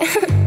Millie.